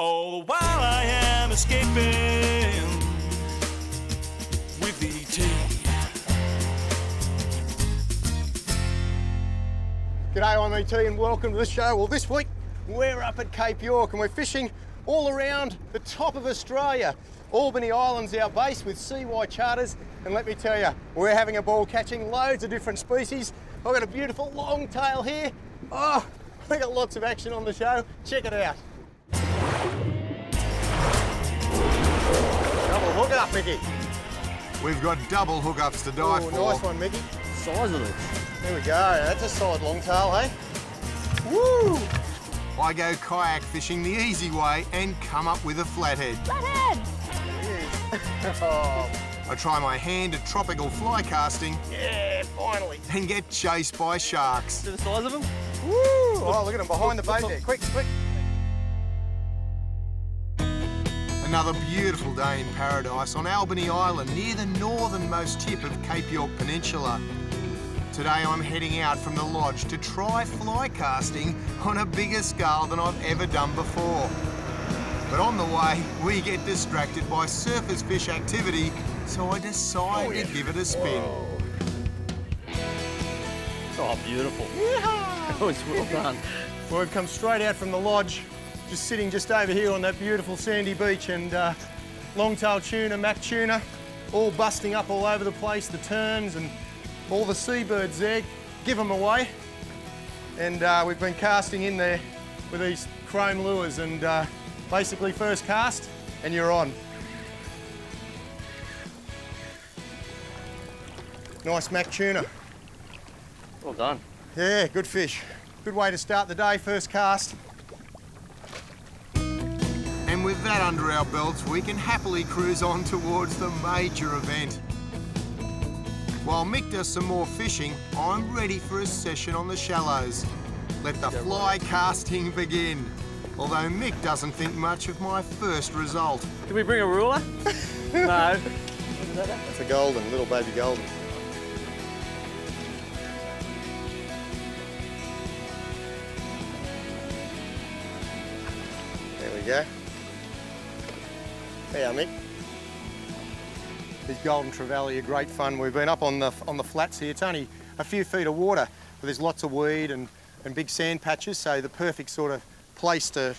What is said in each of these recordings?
All the while I am escaping with E.T. G'day, I'm ET and welcome to the show. Well, this week we're up at Cape York and we're fishing all around the top of Australia. Albany Island's our base with CY Charters, and let me tell you, we're having a ball catching loads of different species. I've got a beautiful long tail here. Oh, we got lots of action on the show. Check it out. Double hook up, Mickey. We've got double hookups to die Oh, for. nice one, Mickey. Size of it. There we go. That's a solid long tail, hey? Woo! I go kayak fishing the easy way and come up with a flathead. Oh, I try my hand at tropical fly casting yeah, finally. and get chased by sharks. See the size of them? Woo! Oh, look at him behind the bait there. Quick, quick. Another beautiful day in paradise on Albany Island near the northernmost tip of Cape York Peninsula. Today I'm heading out from the lodge to try fly casting on a bigger scale than I've ever done before. But on the way, we get distracted by surface fish activity, so I decide oh, to give it a spin. Oh, beautiful. That was well done. Well, we've come straight out from the lodge, just sitting just over here on that beautiful sandy beach, and uh, long-tailed tuna, mac tuna, all busting up all over the place, the terns and all the seabirds there. Give them away. And uh, we've been casting in there with these chrome lures, and uh, basically first cast, and you're on. Nice mac tuna. Well done. Yeah, good fish. Good way to start the day, first cast. That under our belts, we can happily cruise on towards the major event. While Mick does some more fishing, I'm ready for a session on the shallows. Let the fly casting begin. Although Mick doesn't think much of my first result. Did we bring a ruler? no. It's a golden, little baby golden. There we go. There, Mick. These golden trevally are great fun. We've been up on the on the flats here. It's only a few feet of water, but there's lots of weed and, and big sand patches, so the perfect sort of place to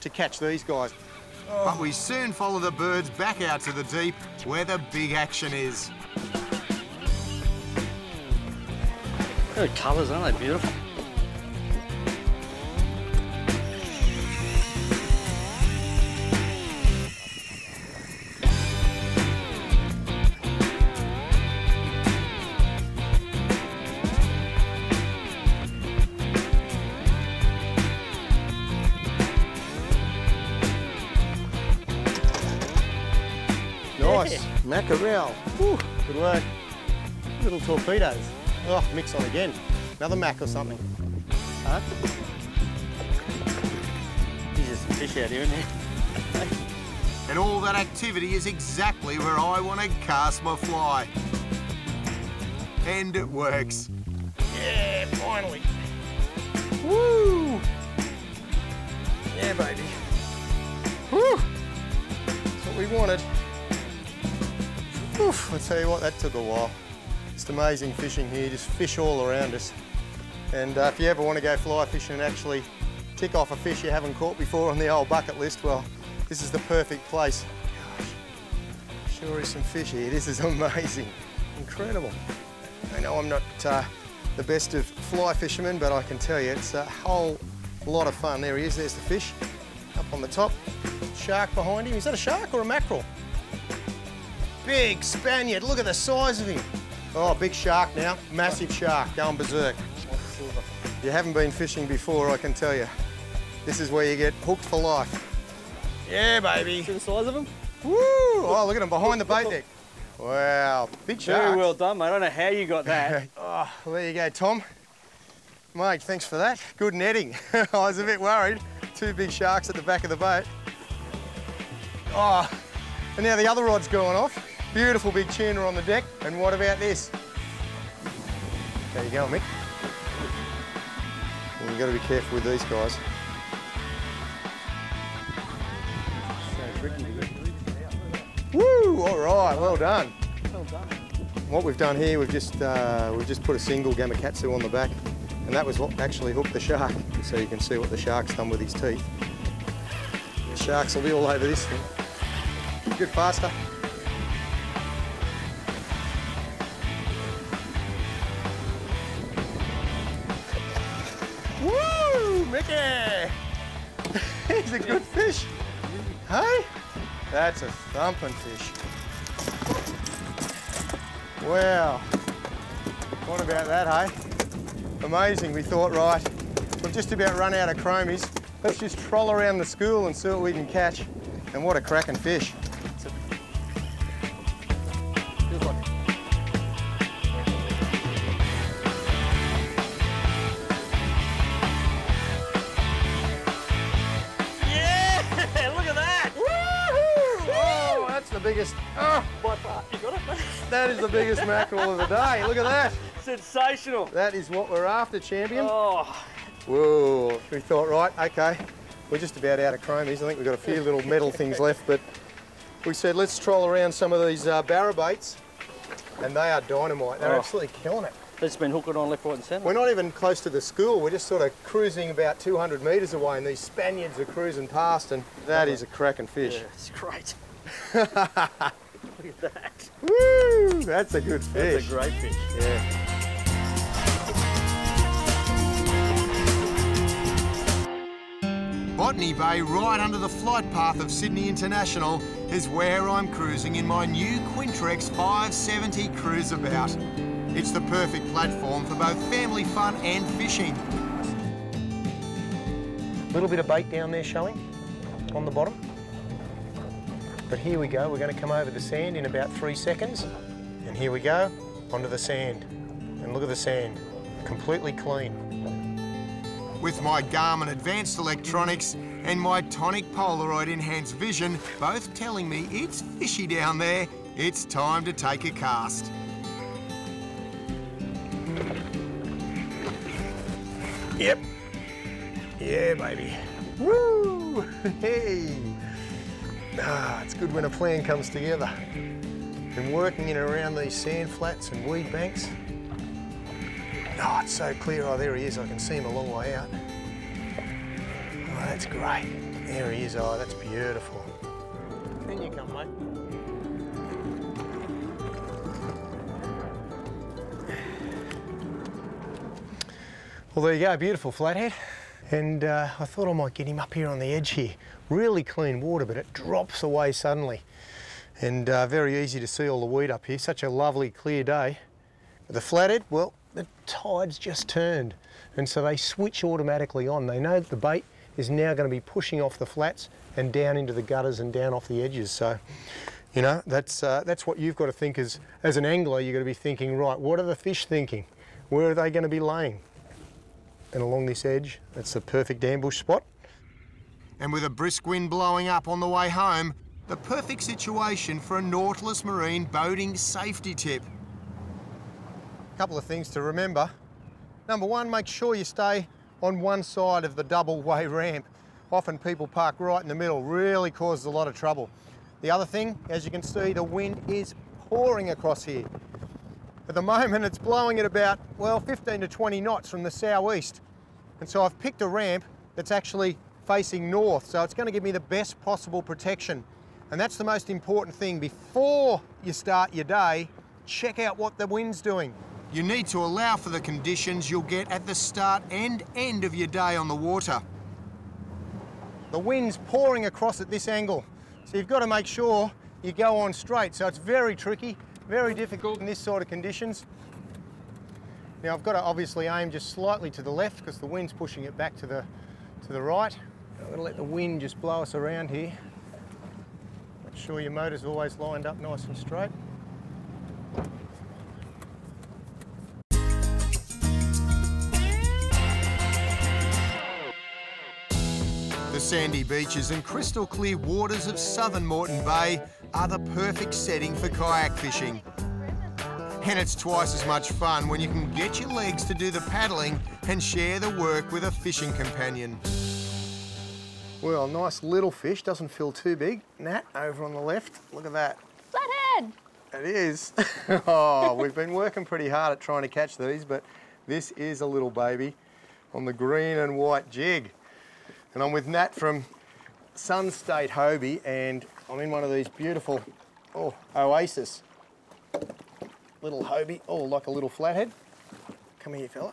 to catch these guys. But we soon follow the birds back out to the deep where the big action is. The colours, aren't they beautiful? Nice. Mackerel. Good work. Little torpedoes. Oh, mix on again. Another mac or something. Huh? There's some fish out here, isn't there? And all that activity is exactly where I want to cast my fly. And it works. Yeah, finally. Woo! Yeah, baby. Woo! That's what we wanted. Oof, I tell you what, that took a while. It's amazing fishing here, just fish all around us. And uh, if you ever want to go fly fishing and actually tick off a fish you haven't caught before on the old bucket list, well, this is the perfect place. Gosh, sure is some fish here. This is amazing. Incredible. I know I'm not uh, the best of fly fishermen, but I can tell you it's a whole lot of fun. There he is, there's the fish up on the top. Shark behind him. Is that a shark or a mackerel? Big Spaniard, look at the size of him. Oh, big shark now, massive shark, going berserk. You haven't been fishing before, I can tell you, this is where you get hooked for life. Yeah, baby. See the size of him? Woo! Oh, look at him behind the bait deck. Wow, big shark. Very well done, mate. I don't know how you got that. oh, well, there you go, Tom. Mate, thanks for that. Good netting. I was a bit worried. Two big sharks at the back of the boat. Oh, and now the other rod's going off. Beautiful big tuna on the deck. And what about this? There you go, Mick. Well, you've got to be careful with these guys. Woo! All right, well done. What we've done here, we've just uh, we've just put a single gamakatsu on the back, and that was what actually hooked the shark. So you can see what the shark's done with his teeth. The sharks will be all over this thing. Good faster. Mickey! He's a good fish. Hey? That's a thumping fish. Wow. What about that, hey? Amazing. We thought, right, we've just about run out of chromies. Let's just troll around the school and see what we can catch. And what a cracking fish. Biggest. Oh, By far. You got it, that is the biggest mackerel of the day. Look at that. Sensational. That is what we're after, champion. Oh, Whoa, we thought, right, okay, we're just about out of chromies. I think we've got a few little metal things left, but we said let's troll around some of these uh, barra baits, and they are dynamite. They're Oh. absolutely killing it. it's been hooking on left, right, and centre. We're not even close to the school. We're just sort of cruising about 200 metres away, and these Spaniards are cruising past, and that is a cracking fish. Yeah, it's great. Look at that. Woo! That's a good fish. That's fish. a great fish. Yeah. Botany Bay, right under the flight path of Sydney International, is where I'm cruising in my new Quintrex 570 cruiseabout. It's the perfect platform for both family fun and fishing. A little bit of bait down there showing on the bottom. But here we go, we're going to come over the sand in about three seconds. And here we go, onto the sand. And look at the sand, completely clean. With my Garmin Advanced Electronics and my Tonic Polaroid Enhanced Vision both telling me it's fishy down there, it's time to take a cast. Yep. Yeah, baby. Woo! Hey! Ah, it's good when a plan comes together. Been working in and around these sand flats and weed banks. Oh, it's so clear. Oh, there he is. I can see him a long way out. Oh, that's great. There he is. Oh, that's beautiful. In you come, mate. Well, there you go, beautiful flathead. And uh, I thought I might get him up here on the edge here. Really clean water, but it drops away suddenly. And uh, very easy to see all the weed up here. Such a lovely, clear day. The flathead, well, the tide's just turned. And so they switch automatically on. They know that the bait is now going to be pushing off the flats and down into the gutters and down off the edges. So, you know, that's, uh, that's what you've got to think as, as an angler. You've got to be thinking, right, what are the fish thinking? Where are they going to be laying? And along this edge, that's the perfect ambush spot. And with a brisk wind blowing up on the way home, the perfect situation for a Nautilus Marine boating safety tip. A couple of things to remember. Number one, make sure you stay on one side of the double way ramp. Often people park right in the middle, really causes a lot of trouble. The other thing, as you can see, the wind is pouring across here. At the moment, it's blowing at about, well, 15 to 20 knots from the southeast. And so I've picked a ramp that's actually facing north, so it's going to give me the best possible protection. And that's the most important thing. Before you start your day, check out what the wind's doing. You need to allow for the conditions you'll get at the start and end of your day on the water. The wind's pouring across at this angle. So you've got to make sure you go on straight. So it's very tricky, very difficult in this sort of conditions. Now I've got to obviously aim just slightly to the left because the wind's pushing it back to the, to the right. I'm going to let the wind just blow us around here. Make sure your motor's always lined up nice and straight. Sandy beaches and crystal clear waters of southern Moreton Bay are the perfect setting for kayak fishing. And it's twice as much fun when you can get your legs to do the paddling and share the work with a fishing companion. Well, nice little fish, doesn't feel too big. Nat, over on the left, look at that. Flathead! It is. oh, we've been working pretty hard at trying to catch these, but this is a little baby on the green and white jig. And I'm with Nat from Sun State Hobie, and I'm in one of these beautiful, oh, Oasis. Little Hobie, oh, like a little flathead. Come here, fella.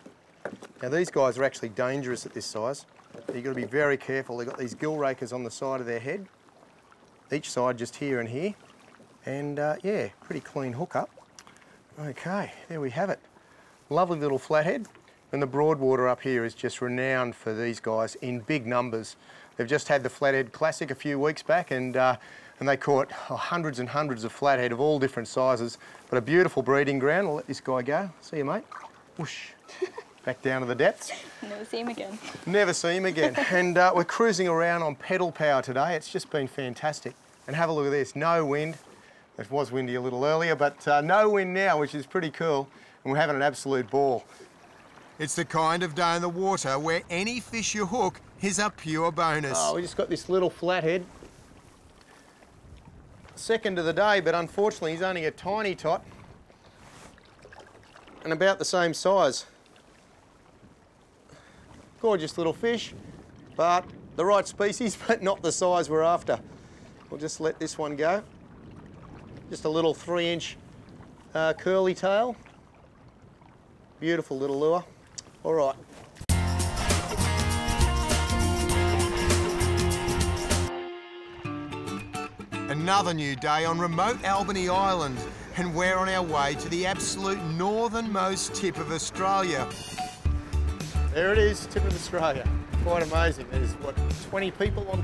Now these guys are actually dangerous at this size. You've got to be very careful. They've got these gill rakers on the side of their head, each side just here and here. And uh, yeah, pretty clean hookup. Okay, there we have it. Lovely little flathead. And the Broadwater up here is just renowned for these guys in big numbers. They've just had the Flathead Classic a few weeks back and, uh, and they caught oh, hundreds and hundreds of flathead of all different sizes. But a beautiful breeding ground. I'll let this guy go. See you, mate. Whoosh. Back down to the depths. Never see him again. Never see him again. and uh, we're cruising around on pedal power today. It's just been fantastic. And have a look at this, no wind. It was windy a little earlier, but uh, no wind now, which is pretty cool. And we're having an absolute ball. It's the kind of day in the water where any fish you hook is a pure bonus. Oh, we just got this little flathead. Second of the day, but unfortunately he's only a tiny tot. And about the same size. Gorgeous little fish, but the right species, but not the size we're after. We'll just let this one go. Just a little three inch uh, curly tail. Beautiful little lure. All right. Another new day on remote Albany Island, and we're on our way to the absolute northernmost tip of Australia. There it is, tip of Australia. Quite amazing. There's, what, 20 people on,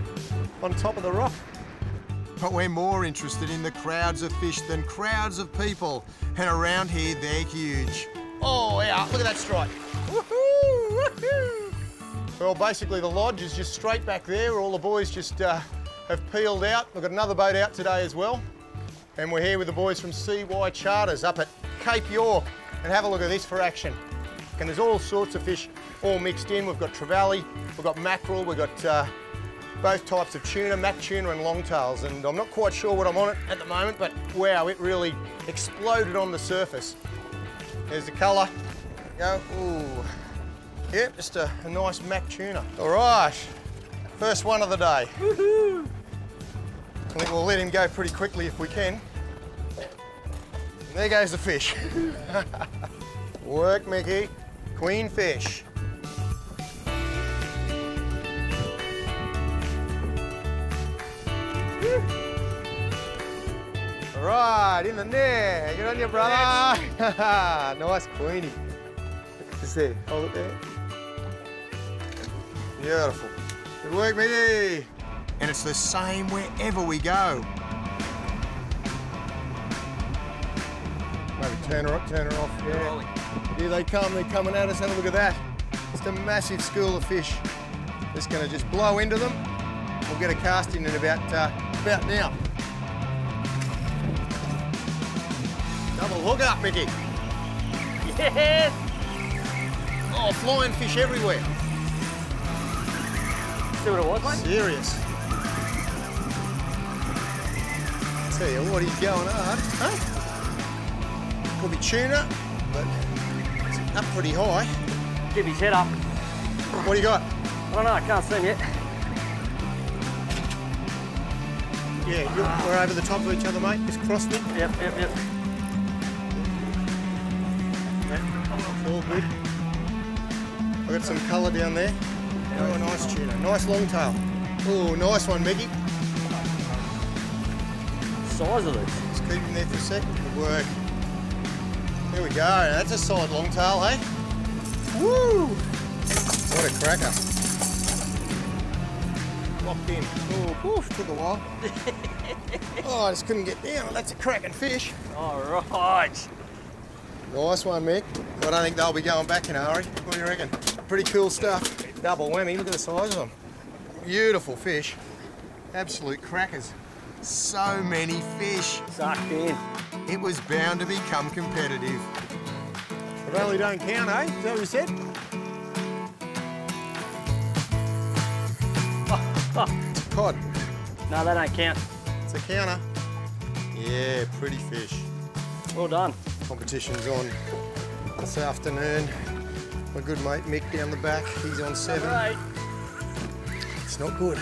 on top of the rock? But we're more interested in the crowds of fish than crowds of people, and around here they're huge. Oh, yeah, look at that strike. Well, basically the lodge is just straight back there. All the boys just uh, have peeled out. We've got another boat out today as well. And we're here with the boys from CY Charters up at Cape York. And have a look at this for action. And there's all sorts of fish all mixed in. We've got trevally, we've got mackerel, we've got uh, both types of tuna, mac tuna and longtails. And I'm not quite sure what I'm on it at the moment, but wow, it really exploded on the surface. There's the colour. Go, ooh. Yep, just a, a nice mac tuna. All right, first one of the day. I think we'll let him go pretty quickly if we can. And there goes the fish. Work, Mickey. Queen fish. Right, in the net. Good on you, brother. nice queenie. Just there. Hold it there. Beautiful. Good work, Mickey. And it's the same wherever we go. Maybe turn her up, turn her off. Yeah. Here they come, they're coming at us. Have a look at that. Just a massive school of fish. Just gonna just blow into them. We'll get a cast in in about, uh, about now. Hook up, Mickey. Yes! Oh, flying fish everywhere. See what it was, mate? Serious. Tell you what, he's going hard. Huh? Could be tuna, but it's up pretty high. Give his head up. What do you got? I don't know, I can't see him yet. Yeah, you're, we're over the top of each other, mate. Just cross me. Yep, yep, yep. All. I've got some colour down there. Oh, nice tuna. Nice long tail. Oh, nice one, Mickey. Size of these. Just keep him there for a sec. Good work. There we go. That's a solid long tail, hey? Woo! What a cracker. Locked in. Oh, took a while. oh, I just couldn't get down. That's a cracking fish. All right. Nice one, Mick. I don't think they'll be going back in a hurry. What do you reckon? Pretty cool stuff. Double whammy. Look at the size of them. Beautiful fish. Absolute crackers. So many fish. Sucked in. It was bound to become competitive. The only don't count, eh? Is that what you said? It's a cod. No, they don't count. It's a counter. Yeah, pretty fish. Well done. Competition's on this afternoon. My good mate Mick down the back, he's on seven. Eight. It's not good.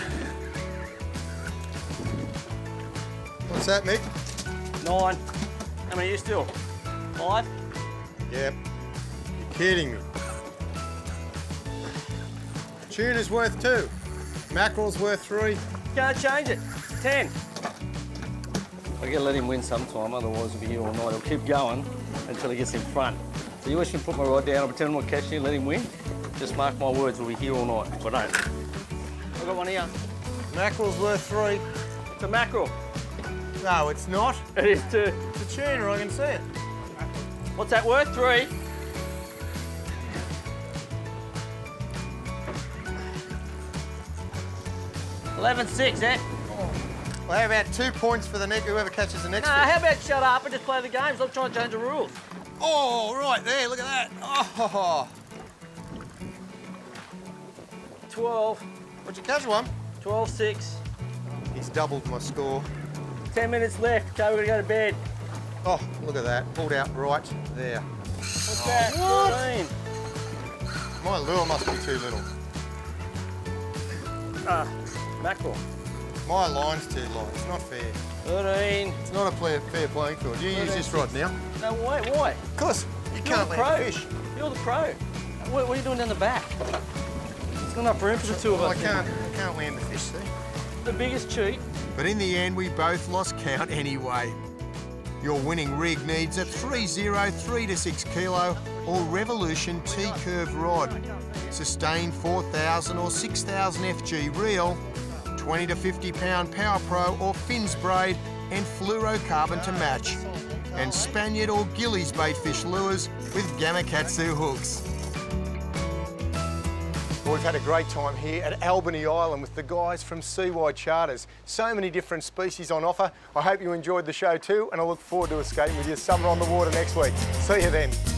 What's that, Mick? Nine. How many are you still? Five? Yep. You're kidding me. Tuna's worth two. Mackerel's worth three. Can't change it. Ten. I gotta let him win sometime, otherwise he'll be here all night. He'll keep going until he gets in front. So you wish me to put my rod down, I'll pretend I'm not catching you, let him win. Just mark my words, we'll be here all night if I don't. I've got one here. Mackerel's worth three. It's a mackerel. No, it's not. It is two. It's a tuna, I can see it. What's that worth? Three. Eleven six, eh? Well, how about two points for the next, whoever catches the next Nah, how about shut up and just play the game? Stop trying to change the rules. Oh, right there, look at that. Oh, 12, what'd you catch one? 12 6. He's doubled my score. 10 minutes left. Okay, we're gonna go to bed. Oh, look at that, pulled out right there. What's that? what? 13. My lure must be too little. Ah, mackerel. My line's too light, it's not fair. 13. It's not a fair, fair playing field. You use this rod now. No, why? Why? Of course, you You're can't the land pro. fish. You're the pro. What, what are you doing down the back? It's not enough room for the two of us. I can't, I can't land the fish, see? The biggest cheat. But in the end, we both lost count anyway. Your winning rig needs a 3-0 3 to 6 kilo or Revolution T-curve rod, sustained 4000 or 6000 FG reel, 20 to 50 pound Power Pro or fins braid and fluorocarbon to match, and Spaniard or Gillies bait fish lures with Gamakatsu hooks. Well, we've had a great time here at Albany Island with the guys from CY Charters. So many different species on offer. I hope you enjoyed the show too, and I look forward to escaping with you summer on the water next week. See you then.